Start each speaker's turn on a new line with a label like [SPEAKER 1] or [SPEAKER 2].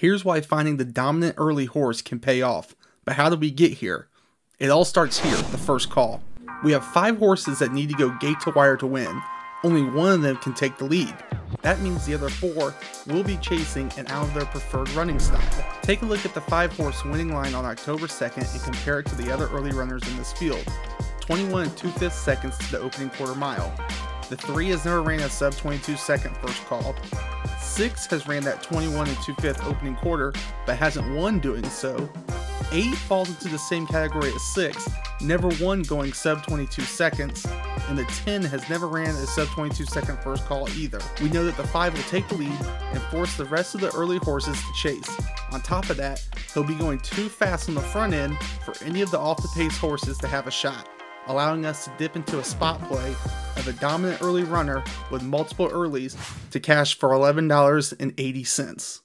[SPEAKER 1] Here's why finding the dominant early horse can pay off. But how did we get here? It all starts here, the first call. We have five horses that need to go gate to wire to win. Only one of them can take the lead. That means the other four will be chasing and out of their preferred running style. Take a look at the five horse winning line on October 2nd and compare it to the other early runners in this field. 21 and 2 5 seconds to the opening quarter mile. The 3 has never ran a sub 22 second first call. 6 has ran that 21 and 2 5 opening quarter, but hasn't won doing so. 8 falls into the same category as 6, never won going sub 22 seconds, and the 10 has never ran a sub 22 second first call either. We know that the 5 will take the lead and force the rest of the early horses to chase. On top of that, he'll be going too fast on the front end for any of the off the pace horses to have a shot allowing us to dip into a spot play of a dominant early runner with multiple earlies to cash for $11.80.